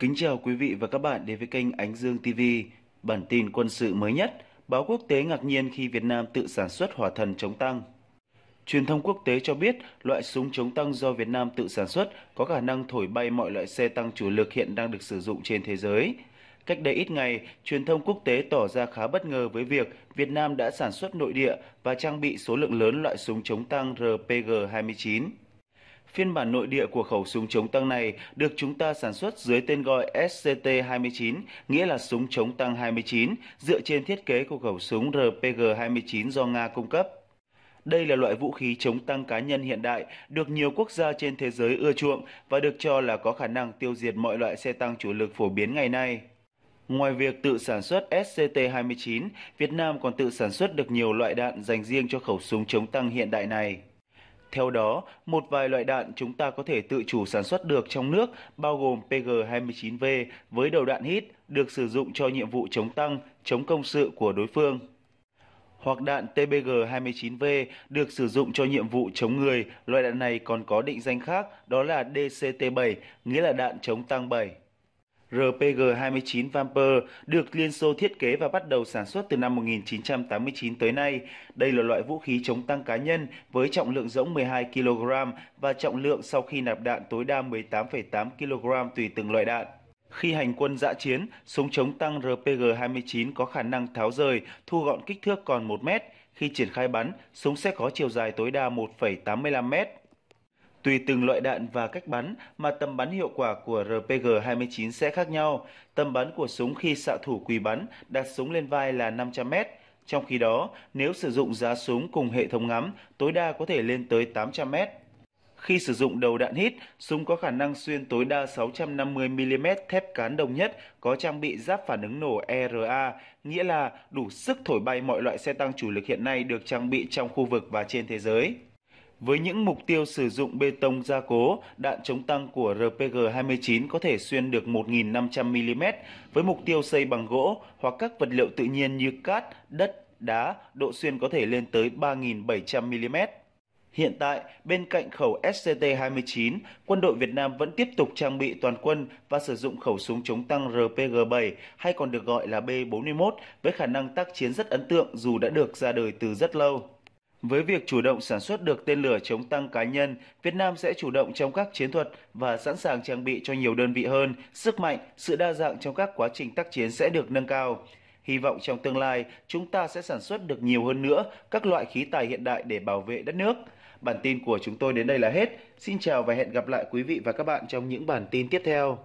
Kính chào quý vị và các bạn đến với kênh Ánh Dương TV. Bản tin quân sự mới nhất, báo quốc tế ngạc nhiên khi Việt Nam tự sản xuất hỏa thần chống tăng. Truyền thông quốc tế cho biết loại súng chống tăng do Việt Nam tự sản xuất có khả năng thổi bay mọi loại xe tăng chủ lực hiện đang được sử dụng trên thế giới. Cách đây ít ngày, truyền thông quốc tế tỏ ra khá bất ngờ với việc Việt Nam đã sản xuất nội địa và trang bị số lượng lớn loại súng chống tăng RPG-29. Phiên bản nội địa của khẩu súng chống tăng này được chúng ta sản xuất dưới tên gọi SCT-29, nghĩa là súng chống tăng 29, dựa trên thiết kế của khẩu súng RPG-29 do Nga cung cấp. Đây là loại vũ khí chống tăng cá nhân hiện đại, được nhiều quốc gia trên thế giới ưa chuộng và được cho là có khả năng tiêu diệt mọi loại xe tăng chủ lực phổ biến ngày nay. Ngoài việc tự sản xuất SCT-29, Việt Nam còn tự sản xuất được nhiều loại đạn dành riêng cho khẩu súng chống tăng hiện đại này. Theo đó, một vài loại đạn chúng ta có thể tự chủ sản xuất được trong nước, bao gồm PG-29V với đầu đạn hít được sử dụng cho nhiệm vụ chống tăng, chống công sự của đối phương. Hoặc đạn TBG-29V được sử dụng cho nhiệm vụ chống người, loại đạn này còn có định danh khác, đó là DCT-7, nghĩa là đạn chống tăng 7. RPG-29 Vamper được Liên Xô thiết kế và bắt đầu sản xuất từ năm 1989 tới nay. Đây là loại vũ khí chống tăng cá nhân với trọng lượng rỗng 12 kg và trọng lượng sau khi nạp đạn tối đa 18,8 kg tùy từng loại đạn. Khi hành quân dã chiến, súng chống tăng RPG-29 có khả năng tháo rời, thu gọn kích thước còn 1 mét. Khi triển khai bắn, súng sẽ có chiều dài tối đa 1,85 mét. Tùy từng loại đạn và cách bắn mà tầm bắn hiệu quả của RPG-29 sẽ khác nhau. Tầm bắn của súng khi xạ thủ quỳ bắn đặt súng lên vai là 500m. Trong khi đó, nếu sử dụng giá súng cùng hệ thống ngắm, tối đa có thể lên tới 800m. Khi sử dụng đầu đạn hít, súng có khả năng xuyên tối đa 650mm thép cán đồng nhất có trang bị giáp phản ứng nổ ERA, nghĩa là đủ sức thổi bay mọi loại xe tăng chủ lực hiện nay được trang bị trong khu vực và trên thế giới. Với những mục tiêu sử dụng bê tông gia cố, đạn chống tăng của RPG-29 có thể xuyên được 1.500mm, với mục tiêu xây bằng gỗ hoặc các vật liệu tự nhiên như cát, đất, đá, độ xuyên có thể lên tới 3.700mm. Hiện tại, bên cạnh khẩu SCT-29, quân đội Việt Nam vẫn tiếp tục trang bị toàn quân và sử dụng khẩu súng chống tăng RPG-7 hay còn được gọi là B-41 với khả năng tác chiến rất ấn tượng dù đã được ra đời từ rất lâu. Với việc chủ động sản xuất được tên lửa chống tăng cá nhân, Việt Nam sẽ chủ động trong các chiến thuật và sẵn sàng trang bị cho nhiều đơn vị hơn, sức mạnh, sự đa dạng trong các quá trình tác chiến sẽ được nâng cao. Hy vọng trong tương lai, chúng ta sẽ sản xuất được nhiều hơn nữa các loại khí tài hiện đại để bảo vệ đất nước. Bản tin của chúng tôi đến đây là hết. Xin chào và hẹn gặp lại quý vị và các bạn trong những bản tin tiếp theo.